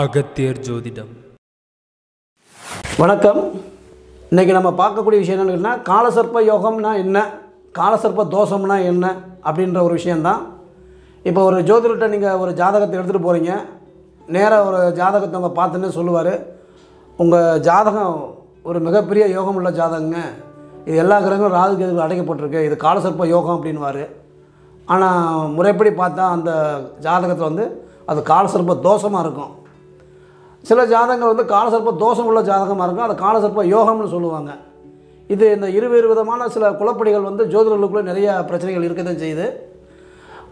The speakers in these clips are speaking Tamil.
அகத்தியர் ஜோதிடம். வணக்கம். இன்றைக்கி நம்ம பார்க்கக்கூடிய விஷயம் என்னன்னு கேட்டிங்கன்னா காலசர்ப்ப யோகம்னா என்ன? காலசர்ப்ப தோஷம்னா என்ன? அப்படின்ற ஒரு விஷயந்தான் இப்போ ஒரு ஜோதிடர்கிட்ட நீங்கள் ஒரு ஜாதகத்தை எடுத்துகிட்டு போகிறீங்க நேராக ஒரு ஜாதகத்தை அவங்க பார்த்துன்னு சொல்லுவார். உங்கள் ஜாதகம் ஒரு மிகப்பெரிய யோகம் உள்ள ஜாதகங்க. இது எல்லா கிரகங்களும் ராகு கேதுகள் அடைக்கப்பட்டிருக்கு. இது காலசர்ப்ப யோகம் அப்படின்வார் ஆனால் முறைப்படி பார்த்தா அந்த ஜாதகத்தில் வந்து அது காலசர்ப்ப தோஷமாக இருக்கும். சில ஜாதகங்கள் வந்து காலசர்ப்ப தோஷம் உள்ள ஜாதகமாக இருக்கும். அதை காலசர்ப்ப யோகம்னு சொல்லுவாங்க. இது இந்த இருவேறு விதமான சில குழப்படிகள் வந்து ஜோதிடர்களுக்குள்ளே நிறைய பிரச்சனைகள் இருக்க தான் செய்யுது.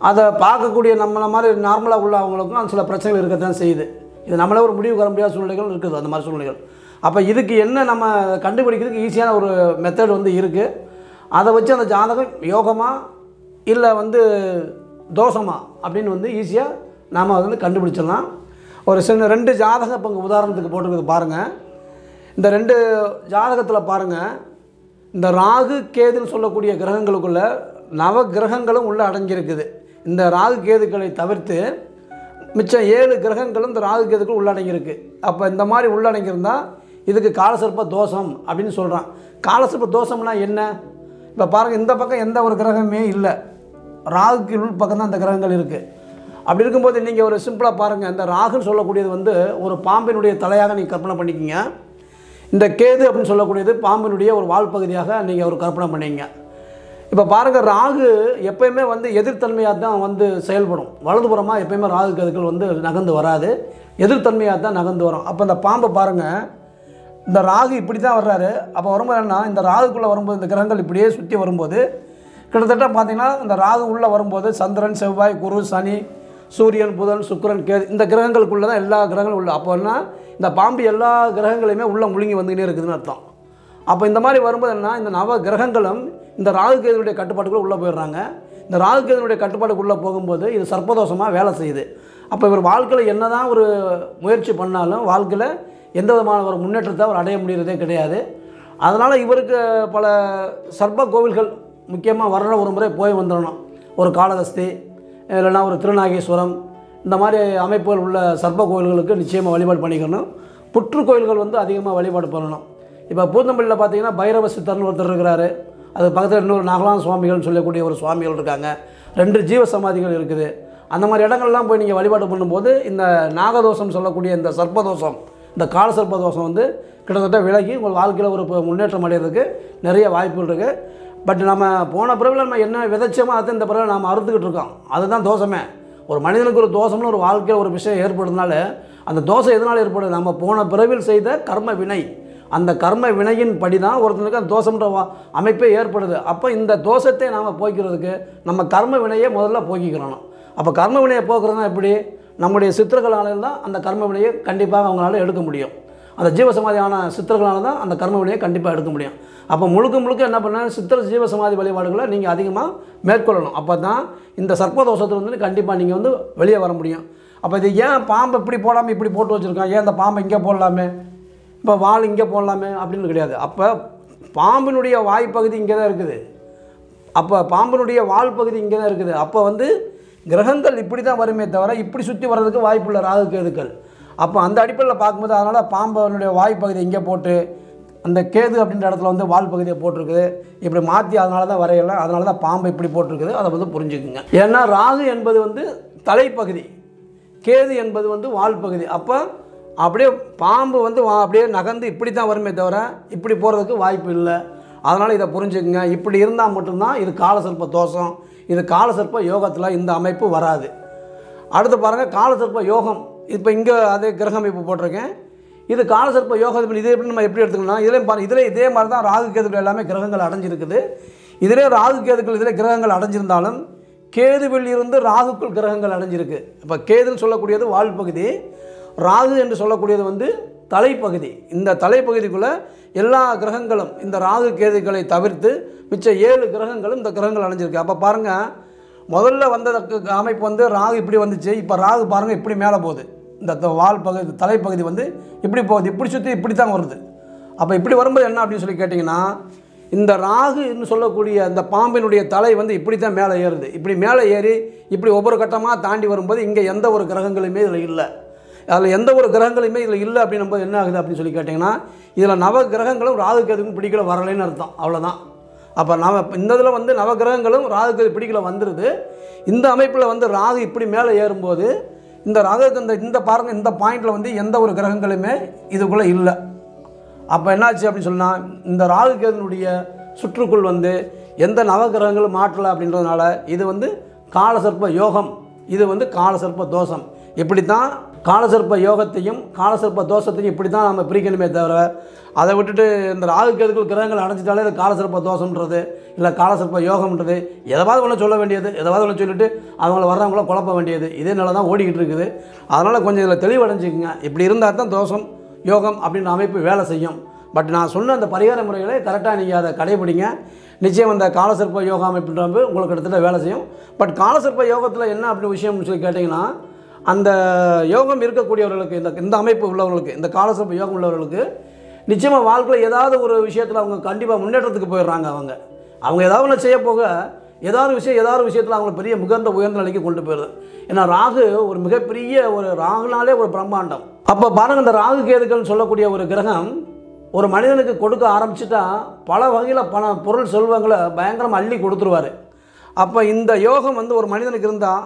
அதை பார்க்கக்கூடிய நம்மளை மாதிரி நார்மலாக உள்ள அவங்களுக்கும் அந்த சில பிரச்சனைகள் இருக்க தான் செய்யுது. இது நம்மளே ஒரு முடிவு வர முடியாத சூழ்நிலைகள் இருக்குது அந்த மாதிரி சூழ்நிலைகள். அப்போ இதுக்கு என்ன நம்ம கண்டுபிடிக்கிறதுக்கு ஈஸியான ஒரு மெத்தட் வந்து இருக்குது அதை வச்சு அந்த ஜாதகம் யோகமா இல்லை வந்து தோஷமா அப்படின்னு வந்து ஈஸியாக நாம் அதை வந்து கண்டுபிடிச்சிடலாம். ஒரு சின்ன ரெண்டு ஜாதகம் இப்போ இங்கே உதாரணத்துக்கு போட்டிருக்குது பாருங்கள் இந்த ரெண்டு ஜாதகத்தில் பாருங்கள் இந்த ராகு கேதுன்னு சொல்லக்கூடிய கிரகங்களுக்குள்ள நவ கிரகங்களும் உள்ளே அடங்கியிருக்குது. இந்த ராகு கேதுக்களை தவிர்த்து மிச்சம் ஏழு கிரகங்களும் இந்த ராகு கேதுக்குள் உள்ளடங்கியிருக்கு அப்போ இந்த மாதிரி உள்ளடங்கியிருந்தால் இதுக்கு காலசர்ப்ப தோஷம் அப்படின்னு சொல்கிறான் காலசர்ப்ப தோஷம்னா என்ன? இப்போ பாருங்கள் இந்த பக்கம் எந்த ஒரு கிரகமே இல்லை. ராகுக்கு உள் பக்கம் தான் அந்த கிரகங்கள் இருக்குது அப்படி இருக்கும்போது நீங்கள் ஒரு சிம்பிளாக பாருங்கள் இந்த ராகுன்னு சொல்லக்கூடியது வந்து ஒரு பாம்பினுடைய தலையாக நீங்கள் கற்பனை பண்ணிக்கிங்க. இந்த கேது அப்படின்னு சொல்லக்கூடியது பாம்பினுடைய ஒரு வால் பகுதியாக நீங்கள் ஒரு கற்பனை பண்ணிங்க. இப்போ பாருங்கள் ராகு எப்பயுமே வந்து எதிர்த்தன்மையாக தான் வந்து செயல்படும். வலதுபுறமாக எப்பயுமே ராகு கதுக்கள் வந்து நகர்ந்து வராது. எதிர்த்தன்மையாக தான் நகர்ந்து வரும். அப்போ இந்த பாம்பை பாருங்கள் இந்த ராகு இப்படி தான் வர்றாரு. அப்போ வரும்போது என்ன இந்த ராகுக்குள்ளே வரும்போது இந்த கிரகங்கள் இப்படியே சுற்றி வரும்போது கிட்டத்தட்ட பார்த்தீங்கன்னா இந்த ராகு உள்ளே வரும்போது சந்திரன் செவ்வாய் குரு சனி சூரியன் புதன் சுக்கிரன் கேது இந்த கிரகங்களுக்குள்ளே தான் எல்லா கிரகங்களும் உள்ள. அப்போனா இந்த பாம்பு எல்லா கிரகங்களையுமே உள்ளே முழுங்கி வந்துக்கிட்டே இருக்குதுன்னு அர்த்தம். அப்போ இந்த மாதிரி வரும்போது என்ன இந்த நவ கிரகங்களும் இந்த ராகு கேதுனுடைய கட்டுப்பாட்டுக்குள்ளே உள்ளே போயிடுறாங்க. இந்த ராகு கேதுனுடைய கட்டுப்பாட்டுக்குள்ளே போகும்போது இது சர்ப்பதோஷமாக வேலை செய்யுது. அப்போ இவர் வாழ்க்கையில் என்ன தான் ஒரு முயற்சி பண்ணாலும் வாழ்க்கையில் எந்த விதமான ஒரு முன்னேற்றத்தை அவர் அடைய முடிகிறதே கிடையாது. அதனால் இவருக்கு பல சர்ப்ப கோவில்கள் முக்கியமாக வர்ற ஒரு முறை போய் வந்துடணும். ஒரு காளகஸ்தி இல்லைன்னா ஒரு திருநாகேஸ்வரம் இந்த மாதிரி அமைப்புகள் உள்ள சர்ப்ப கோவில்களுக்கு நிச்சயமாக வழிபாடு பண்ணிக்கணும். புற்று கோயில்கள் வந்து அதிகமாக வழிபாடு பண்ணணும். இப்போ பூந்தமல்லியில் பார்த்தீங்கன்னா பைரவ சித்தர்னு ஒருத்தர் இருக்கிறாரு. அது பக்கத்தில் இன்னொரு நாகலாந்த சுவாமிகள்னு சொல்லக்கூடிய ஒரு சுவாமிகள் இருக்காங்க. ரெண்டு ஜீவ சமாதிகள் இருக்குது. அந்த மாதிரி இடங்கள்லாம் போய் நீங்கள் வழிபாடு பண்ணும்போது இந்த நாகதோஷம் சொல்லக்கூடிய இந்த சர்ப்பதோஷம் இந்த கால சர்ப்பதோஷம் வந்து கிட்டத்தட்ட விலகி உங்கள் வாழ்க்கையில் ஒரு முன்னேற்றம் அடைகிறதுக்கு நிறைய வாய்ப்புகள் இருக்குது பட் நம்ம போன பிறவில் நம்ம என்ன விதைச்சோமோ அதை இந்த பிறகு நாம் அறுத்துக்கிட்டு இருக்கோம். அதுதான் தோஷமே. ஒரு மனிதனுக்கு ஒரு தோஷம்னு ஒரு வாழ்க்கையில் ஒரு விஷயம் ஏற்படுறதுனால அந்த தோசை எதனால் ஏற்படுது? நம்ம போன பிறவில் செய்த கர்ம வினை. அந்த கர்ம வினையின் படி தான் ஒருத்தனுக்கு அந்த தோஷம்ன்ற வா- அமைப்பே ஏற்படுது. அப்போ இந்த தோஷத்தை நாம் போய்க்கிறதுக்கு நம்ம கர்ம வினையை முதல்ல போக்கிக்கிறணும். அப்போ கர்ம வினையை போக்குறதுனா எப்படி? நம்முடைய சித்திரங்களால் தான் அந்த கர்ம வினையை கண்டிப்பாக அவங்களால எடுக்க முடியும். அந்த ஜீவசமாதியான சித்தர்களால் தான் அந்த கர்ம வினையை கண்டிப்பாக எடுக்க முடியும். அப்போ முழுக்க முழுக்க என்ன பண்ண சித்திர ஜீவசமாதி வழிபாடுகளை நீங்கள் அதிகமாக மேற்கொள்ளணும். அப்போ தான் இந்த சர்ப்பதோஷத்துலேருந்து கண்டிப்பாக நீங்கள் வந்து வெளியே வர முடியும். அப்போ இது ஏன் பாம்பை இப்படி போடாமல் இப்படி போட்டு வச்சுருக்கான் ஏன் இந்த பாம்பை இங்கே போடலாமே? இப்போ வால் இங்கே போடலாமே? அப்படின்னு கிடையாது. அப்போ பாம்பினுடைய வாய்ப்பகுதி இங்கே தான் இருக்குது. அப்போ பாம்பினுடைய வால் பகுதி இங்கே தான் இருக்குது. அப்போ வந்து கிரகங்கள் இப்படி தான் வருமே தவிர இப்படி சுற்றி வர்றதுக்கு வாய்ப்பு இல்லை. ராகு கேதுக்கள். அப்போ அந்த அடிப்படையில் பார்க்கும்போது அதனால் பாம்பனுடைய வாய்ப்பகுதி இங்கே போட்டு அந்த கேது அப்படின்ற இடத்துல வந்து வால் பகுதியை போட்டிருக்குது. இப்படி மாற்றி அதனால தான் வரையலாம். அதனால தான் பாம்பை இப்படி போட்டிருக்குது. அதை வந்து புரிஞ்சுக்குங்க. ஏன்னா ராகு என்பது வந்து தலைப்பகுதி. கேது என்பது வந்து வால் பகுதி. அப்போ அப்படியே பாம்பு வந்து வா- அப்படியே நகர்ந்து இப்படி தான் வருமே தவிர இப்படி போகிறதுக்கு வாய்ப்பு இல்லை. அதனால் இதை புரிஞ்சுக்குங்க. இப்படி இருந்தால் மட்டும்தான் இது காலசர்ப்ப தோஷம். இது காலசர்ப்ப யோகத்தில் இந்த அமைப்பு வராது. அடுத்து பாருங்கள் காலசர்ப்ப யோகம். இப்போ இங்கே அதே கிரக அமைப்பு போட்டிருக்கேன். இது காலசர்ப்ப யோகாதிபதி இதே எப்படி நம்ம எப்படி எடுத்துக்கணும் இதுலேயும் பாருங்க இதில் இதே மாதிரி தான் ராகு கேதுக்கள் எல்லாமே கிரகங்கள் அடைஞ்சிருக்குது. இதிலே ராகு கேதுக்கள் இதில் கிரகங்கள் அடைஞ்சிருந்தாலும் கேதுவில் இருந்து ராகுக்குள் கிரகங்கள் அடைஞ்சிருக்கு. இப்போ கேதுன்னு சொல்லக்கூடியது வால் பகுதி ராகு என்று சொல்லக்கூடியது வந்து தலைப்பகுதி. இந்த தலைப்பகுதிக்குள்ளே எல்லா கிரகங்களும் இந்த ராகு கேதுக்களை தவிர்த்து மிச்ச ஏழு கிரகங்களும் இந்த கிரகங்கள் அடைஞ்சிருக்கு. அப்போ பாருங்கள் முதல்ல வந்த அமைப்பு வந்து ராகு இப்படி வந்துச்சு இப்போ ராகு பாருங்கள் இப்படி மேலே போகுது. இந்த த- வால் பகுதி தலைப்பகுதி வந்து இப்படி போகுது இப்படி சுற்றி இப்படி தான் வருது. அப்போ இப்படி வரும்போது என்ன அப்படின்னு சொல்லி கேட்டிங்கன்னா இந்த ராகுன்னு சொல்லக்கூடிய அந்த பாம்பினுடைய தலை வந்து இப்படி தான் மேலே ஏறுது. இப்படி மேலே ஏறி இப்படி ஒவ்வொரு கட்டமாக தாண்டி வரும்போது இங்கே எந்த ஒரு கிரகங்களுமே இதில் இல்லை. அதில் எந்த ஒரு கிரகங்களுமே இதில் இல்லை அப்படின்னும் போது என்ன ஆகுது அப்படின்னு சொல்லி கேட்டிங்கன்னா இதில் நவ கிரகங்களும் ராகுக்கு எதுவும் பிடிக்கல வரலைன்னு அர்த்தம். அவ்வளோதான் அப்போ நவ இந்த இதில் வந்து நவ கிரகங்களும் ராகுக்கு பிடிக்கல வந்துடுது இந்த அமைப்பில் வந்து ராகு இப்படி மேலே ஏறும்போது இந்த ராகுக்கு இந்த இந்த பாருங்கள் இந்த பாயிண்டில் வந்து எந்த ஒரு கிரகங்களுமே இதுக்குள்ளே இல்லை. அப்போ என்னாச்சு அப்படின்னு சொன்னால் இந்த ராகு கேதுனுடைய சுற்றுக்குள் வந்து எந்த நவகிரகங்களும் மாற்றலை அப்படின்றதுனால இது வந்து காலசர்ப்ப யோகம் இது வந்து காலசர்ப்ப தோஷம். இப்படி தான் காலசர்ப்ப யோகத்தையும் காலசர்ப்ப தோஷத்தையும் இப்படி தான் நம்ம பிரிக்கணுமே தவிர அதை விட்டுட்டு இந்த ராகு கிரகங்கள் அடைஞ்சிட்டாலே இது காலசர்ப்ப தோஷம்ன்றது இல்லை காலசர்ப்ப யோகம்ன்றது எதாவது ஒன்று சொல்ல வேண்டியது எதாவது ஒன்று சொல்லிட்டு அவங்கள வர்றவங்கள குழப்ப வேண்டியது இதே நிலை தான் ஓடிக்கிட்டு இருக்குது. அதனால் கொஞ்சம் இதில் தெளிவடைஞ்சிக்கங்க. இப்படி இருந்தால் தான் தோஷம் யோகம் அப்படின்ற அமைப்பு வேலை செய்யும். பட் நான் சொன்ன அந்த பரிகார முறைகளை கரெக்டாக நீங்கள் அதை கடைபிடிங்க. நிச்சயம் அந்த காலசர்ப்ப யோகா அமைப்புன்ற உங்களுக்கு கிட்டத்தட்ட வேலை செய்யும். பட் காலசர்ப்ப யோகத்தில் என்ன அப்படி விஷயம்னு சொல்லி கேட்டிங்கன்னா அந்த யோகம் இருக்கக்கூடியவர்களுக்கு இந்த இந்த அமைப்பு உள்ளவர்களுக்கு இந்த காலசிறப்பு யோகம் உள்ளவர்களுக்கு நிச்சயமாக வாழ்க்கையில் ஏதாவது ஒரு விஷயத்தில் அவங்க கண்டிப்பாக முன்னேற்றத்துக்கு போயிடுறாங்க அவங்க. அவங்க ஏதாவது ஒன்று செய்ய போக ஏதாவது விஷயம் ஏதாவது விஷயத்தில் அவங்களை பெரிய முகந்த உயர்ந்த நிலைக்கு கொண்டு போயிடுது. ஏன்னா ராகு ஒரு மிகப்பெரிய ஒரு ராகுனாலே ஒரு பிரம்மாண்டம். அப்போ பாருங்க இந்த ராகு கேதுக்கள்னு சொல்லக்கூடிய ஒரு கிரகம் ஒரு மனிதனுக்கு கொடுக்க ஆரம்பிச்சிட்டா பல வகையில் பண பொருள் செல்வங்களை பயங்கரமாக அள்ளி கொடுத்துருவாரு. அப்போ இந்த யோகம் வந்து ஒரு மனிதனுக்கு இருந்தால்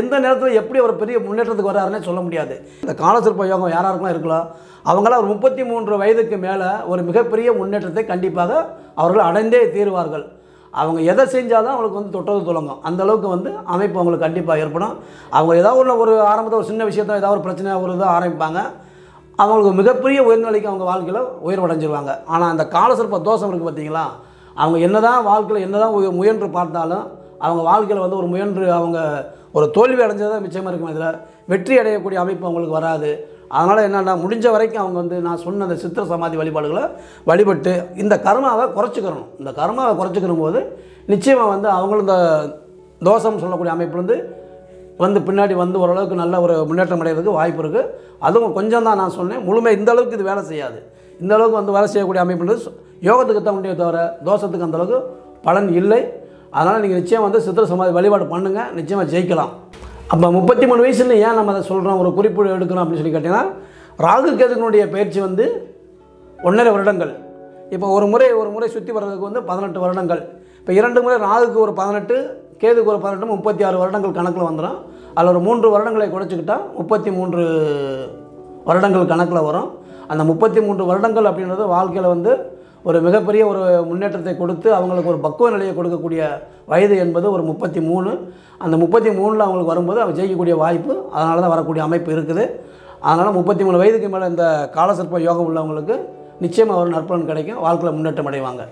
எந்த நேரத்தில் எப்படி ஒரு பெரிய முன்னேற்றத்துக்கு வராருன்னே சொல்ல முடியாது. இந்த காலசிற்ப யோகம் யாராருக்கும் இருக்கலாம் அவங்களாம் ஒரு முப்பத்தி மூன்று வயதுக்கு மேலே ஒரு மிகப்பெரிய முன்னேற்றத்தை கண்டிப்பாக அவர்கள் அடைந்தே தீருவார்கள். அவங்க எதை செஞ்சாலும் அவங்களுக்கு வந்து தொட்டது தொடங்கும் அந்தளவுக்கு வந்து அமைப்பு அவங்களுக்கு கண்டிப்பாக ஏற்படும். அவங்க ஏதாவது ஒன்று ஒரு ஆரம்பத்தில் ஒரு சின்ன விஷயத்த ஏதாவது ஒரு பிரச்சனை ஒரு இதாக ஆரம்பிப்பாங்க. அவங்களுக்கு மிகப்பெரிய உயர்நிலைக்கு அவங்க வாழ்க்கையில் உயர்வடைஞ்சிருவாங்க. ஆனால் அந்த காலசிற்ப தோஷம் இருக்குது பார்த்தீங்களா அவங்க என்னதான் வாழ்க்கையில் என்னதான் தான் முயன்று பார்த்தாலும் அவங்க வாழ்க்கையில் வந்து ஒரு முயன்று அவங்க ஒரு தோல்வி அடைஞ்சதான் மிச்சமாக இருக்கும் இதில். வெற்றி அடையக்கூடிய அமைப்பு அவங்களுக்கு வராது. அதனால் என்னென்னா முடிஞ்ச வரைக்கும் அவங்க வந்து நான் சொன்ன அந்த சித்திர சமாதி வழிபாடுகளை வழிபட்டு இந்த கர்மாவை குறைச்சிக்கிறணும் இந்த கர்மாவை குறைச்சிக்கிற போது நிச்சயமாக வந்து அவங்களும் இந்த தோஷம் சொல்லக்கூடிய அமைப்புலேருந்து வந்து பின்னாடி வந்து ஓரளவுக்கு நல்ல ஒரு முன்னேற்றம் அடைகிறதுக்கு வாய்ப்பு இருக்குது அதுவும் கொஞ்சம் தான் நான் சொன்னேன். முழுமை இந்த அளவுக்கு இது வேலை செய்யாது. இந்த அளவுக்கு வந்து வேலை செய்யக்கூடிய அமைப்புன்றது யோகத்துக்கு தான் முடியும் தவிர தோஷத்துக்கு அந்த அளவுக்கு பலன் இல்லை. அதனால் நீங்கள் நிச்சயம் வந்து சித்திர சமாதி வழிபாடு பண்ணுங்கள் நிச்சயமாக ஜெயிக்கலாம். அப்போ முப்பத்தி மூணு வயசுல ஏன் நம்ம அதை சொல்கிறோம் ஒரு குறிப்பு எடுக்கணும் அப்படின்னு சொல்லி கேட்டிங்கன்னா ராகு கேதுனுடைய பயிற்சி வந்து ஒன்றரை வருடங்கள். இப்போ ஒரு முறை ஒரு முறை சுற்றி வர்றதுக்கு வந்து பதினெட்டு வருடங்கள். இப்போ இரண்டு முறை ராகுக்கு ஒரு பதினெட்டு கேதுக்கு ஒரு பதினெட்டு முப்பத்தி ஆறு வருடங்கள் கணக்கில் வந்துடும் அதில் ஒரு மூன்று வருடங்களை குறைச்சிக்கிட்டால் முப்பத்தி மூன்று வருடங்கள் கணக்கில் வரும். அந்த முப்பத்தி மூன்று வருடங்கள் அப்படின்றது வாழ்க்கையில் வந்து ஒரு மிகப்பெரிய ஒரு முன்னேற்றத்தை கொடுத்து அவங்களுக்கு ஒரு பக்குவ நிலையை கொடுக்கக்கூடிய வயது என்பது ஒரு முப்பத்தி மூணு. அந்த முப்பத்தி மூணில் அவங்களுக்கு வரும்போது அவங்க ஜெயிக்கக்கூடிய வாய்ப்பு அதனால தான் வரக்கூடிய அமைப்பு இருக்குது. அதனால் முப்பத்தி மூணு வயதுக்கு மேலே இந்த காலசர்ப்ப யோகம் உள்ளவங்களுக்கு நிச்சயமாக ஒரு நற்பலன் கிடைக்கும். வாழ்க்கையில் முன்னேற்றம் அடைவாங்க.